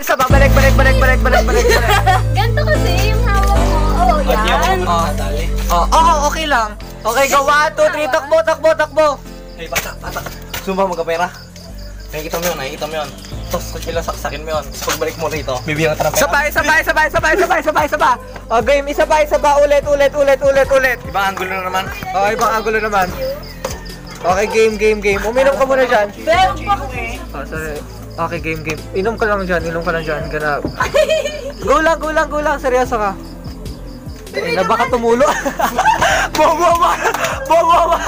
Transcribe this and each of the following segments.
isa pa. Balik, balik, balik, balik, balik, balik, balik. Ganto kasi yung hawak mo. Oh, yan. Oh, oh, oh, okay lang. Okay, go. One, two, three. Takbo, takbo, takbo. Hey, bata, bata. Sumba magkapera. Nakikita mo yun, nakikita mo yun. Tapos kung sila saksakin mo yun. Tapos pagbalik mo rito, bibigyan ka ng pera. Sabay, sabay, sabay, sabay, sabay, sabay, sabay. Oh, game, isa pa, isa pa. Ulit, ulit, ulit, ulit, ulit. Ibang angulo na naman. Oh, ibang angulo naman. Okay, game, game, game. Uminom ka muna dyan. Oh, sorry. Okay, game, game. Inom ka lang dyan, inom ka lang dyan. Ganap. Go lang, go lang, go lang. Seryoso ka. Eh, na baka tumulo. Bobo ba? Bobo ba?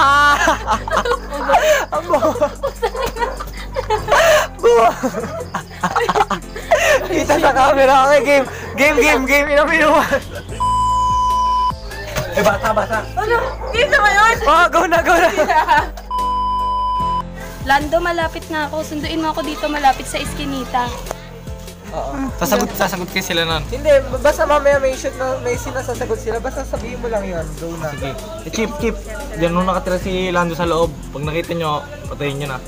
Ah! Ang. Bobo. Kita sa camera. Okay, game. Game, game, game. Inom, inom. Eh, bata, bata. Dito mo yun. Oh, go na, go na. Lando, malapit na ako. Sunduin mo ako dito malapit sa Eskinita. Oo. Sasagot, sasagot kayo sila nun. Hindi, basta mamaya may shoot na may sinasasagot sila. Basta sabihin mo lang yun. Go na. Sige. Eh, Chip, Chip. Diyan nung nakatira si Lando sa loob. Pag nakita nyo, patayin nyo na.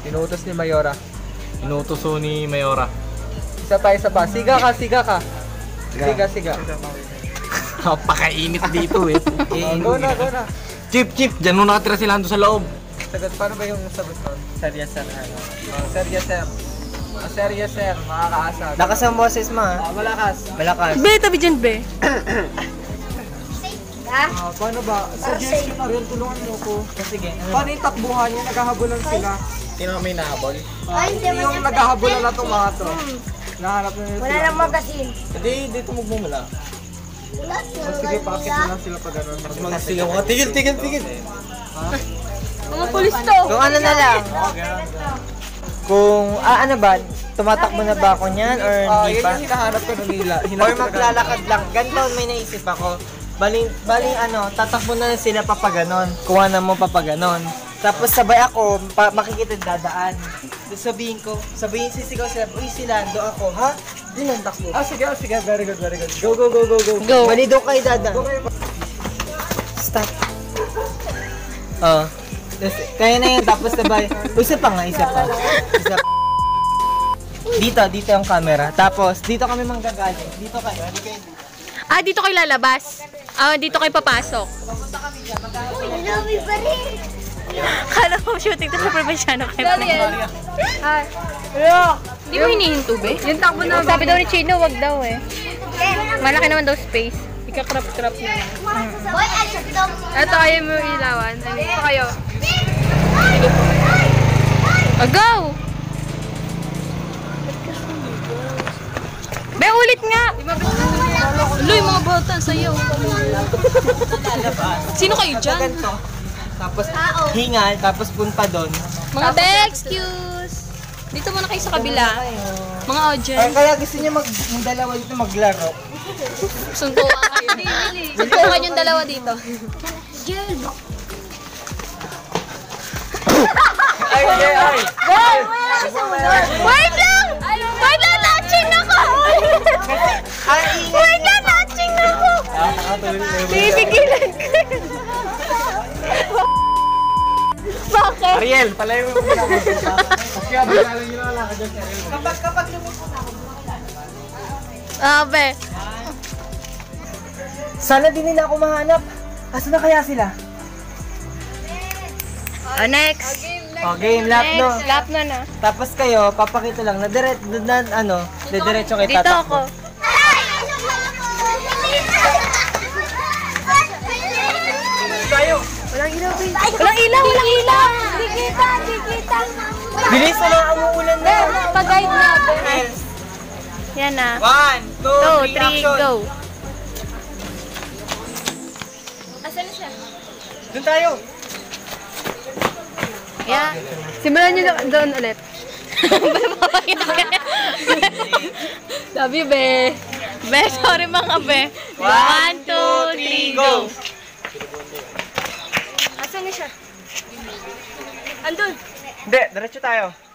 Tinutos ni Mayora. Inutuso ni Mayora. Isa pa, isa pa. Siga ka, siga ka. Siga, siga. Napakainit dito eh. Oh, go na, go na. Chip, Chip. Diyan nung nakatira si Lando sa loob. Sagot, paano ba yung sagot nun? Serya sir. Ano? Oh, serya sir. Oh, serya sir, makakaasa. Lakas ang boses mo ha. Oh, malakas. Malakas. Be, tabi dyan, be. Ah, paano ba? Suggestion na rin, tulungan mo ko. Sige. Paano yung takbuhan niya? Naghahabulan sila. Sino may nahabol? Ah, hindi yung naghahabulan na itong mga to. Nahanap na nila sila. magasin. Hindi, dito magmumula. Oh, sige, mo lang sila pa ganun. Magsigaw ka. Tigil, tigil, tigil. Mga pulis to. Kung ano na lang. Kung, ah ano ba, tumatakbo na ba ako niyan or Ah, hindi yun pa? yung hinahanap ko ng nila. Or Hinahanap ko na- maglalakad lang. Ganito may naisip ako. Baling, baling ano, tatakbo na lang sila papaganon. Kuha na mo papaganon. Tapos sabay ako, pa, makikita dadaan. Tapos sabihin ko, sabihin sisigaw sila, uy sila, do ako, ha? Di lang takbo. Ah, sige, ah, sige. Very good, very good. Go, go, go, go, go. Go. Bali do kayo dadaan. Stop. Oh. Tapos, kaya na yun, tapos sabay, isa pa nga, isa pa. Isa pa. Dito, dito yung camera. Tapos, dito kami manggagaling. Dito kayo, hindi kayo dito. Ah, dito kayo lalabas. Ah, dito kayo papasok. Lumi pa rin. Kala ko shooting to sa probinsyano kayo. Ah. Di mo hinihinto, be? Yung takbo na. Sabi daw ni Chino, wag daw eh. Malaki naman daw space. Ika-crop-crop na. Ito, ayaw mo ilawan. Ito kayo. Ah, go! Be, ulit nga! Luy, mga bata, sa'yo. Sino kayo dyan? Ganito. Tapos, hingal, tapos punta doon. Mga be, excuse! Dito muna kayo sa kabila. Mga Or audience. kaya gusto niyo mag, yung dalawa dito maglaro. Suntukan kayo. Suntukan yung dalawa dito. Ay, ay, ay. Wait lang! Wait lang, touching ako! Wait lang, touching ako! Pipigilan Ariel, palayo mo muna. Kaya biglalin nyo na lang. Dyan si Ariel. Kapag, kapag lumiko Abe. Sana din nila ako mahanap. Asa na kaya sila? Oh, next. Oh, game, lap no. Next, lap na na. Tapos kayo, papakita lang na direct na, ano, didiretso kayo Dito tatakbo. ako. Kita, kita. Bilis na lang, umuulan na. Pag-guide na. Yan na. One, two, Two, three, three, action. go. Doon tayo. Yeah. Simulan nyo do- doon ulit. You, be. Be, sorry mga be. One, two, three, go. Asan na siya? Andun. Hindi, diretso tayo.